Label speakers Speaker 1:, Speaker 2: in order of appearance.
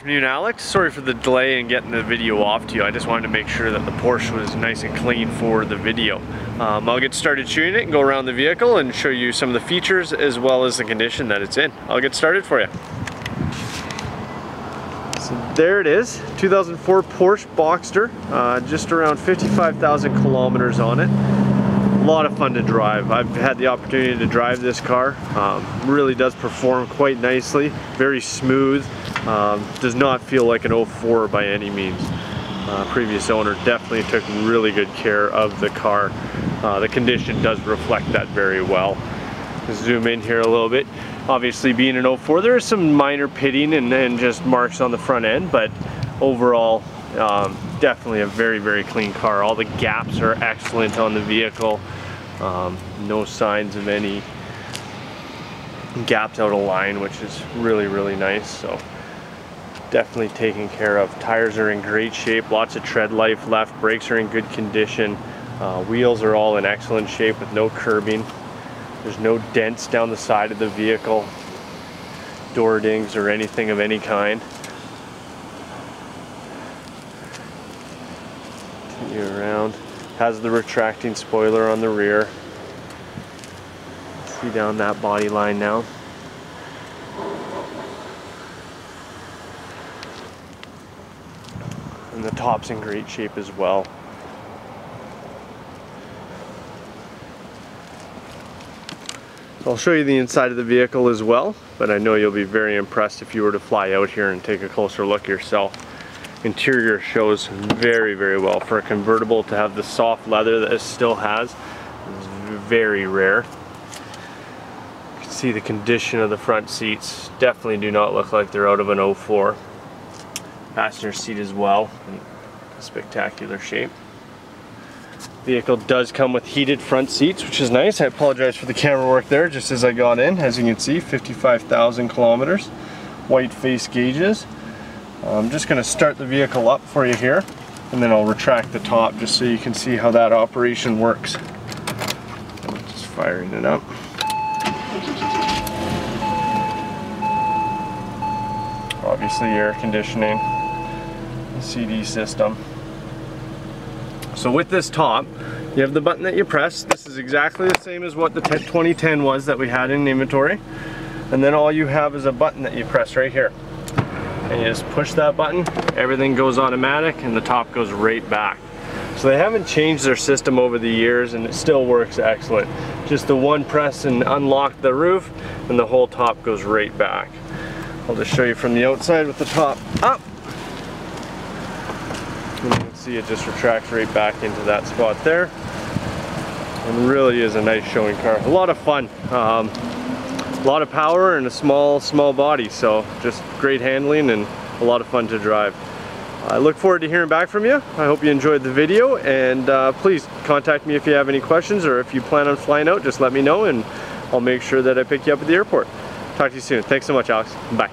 Speaker 1: afternoon Alex. Sorry for the delay in getting the video off to you. I just wanted to make sure that the Porsche was nice and clean for the video. Um, I'll get started shooting it and go around the vehicle and show you some of the features as well as the condition that it's in. I'll get started for you. So there it is, 2004 Porsche Boxster, uh, just around 55,000 kilometers on it a lot of fun to drive. I've had the opportunity to drive this car. Um, really does perform quite nicely, very smooth. Um, does not feel like an 04 by any means. Uh, previous owner definitely took really good care of the car. Uh, the condition does reflect that very well. Zoom in here a little bit. Obviously being an 04, there is some minor pitting and, and just marks on the front end, but overall um, definitely a very, very clean car. All the gaps are excellent on the vehicle. Um, no signs of any gaps out of line, which is really, really nice. So definitely taken care of. Tires are in great shape, lots of tread life left. Brakes are in good condition. Uh, wheels are all in excellent shape with no curbing. There's no dents down the side of the vehicle, door dings or anything of any kind. You around. Has the retracting spoiler on the rear. See down that body line now. And the top's in great shape as well. I'll show you the inside of the vehicle as well, but I know you'll be very impressed if you were to fly out here and take a closer look yourself interior shows very very well. For a convertible to have the soft leather that it still has very rare. You can see the condition of the front seats. Definitely do not look like they're out of an 04 passenger seat as well spectacular shape. Vehicle does come with heated front seats which is nice. I apologize for the camera work there just as I got in. As you can see 55,000 kilometers white face gauges Uh, I'm just going to start the vehicle up for you here and then I'll retract the top just so you can see how that operation works. Just firing it up. Obviously air conditioning, CD system. So with this top, you have the button that you press. This is exactly the same as what the 2010 was that we had in inventory. And then all you have is a button that you press right here and you just push that button, everything goes automatic and the top goes right back. So they haven't changed their system over the years and it still works excellent. Just the one press and unlock the roof and the whole top goes right back. I'll just show you from the outside with the top up. And you can see it just retracts right back into that spot there. And really is a nice showing car. A lot of fun. Um, a lot of power and a small, small body. So just great handling and a lot of fun to drive. I look forward to hearing back from you. I hope you enjoyed the video and uh, please contact me if you have any questions or if you plan on flying out, just let me know and I'll make sure that I pick you up at the airport. Talk to you soon. Thanks so much, Alex. Bye.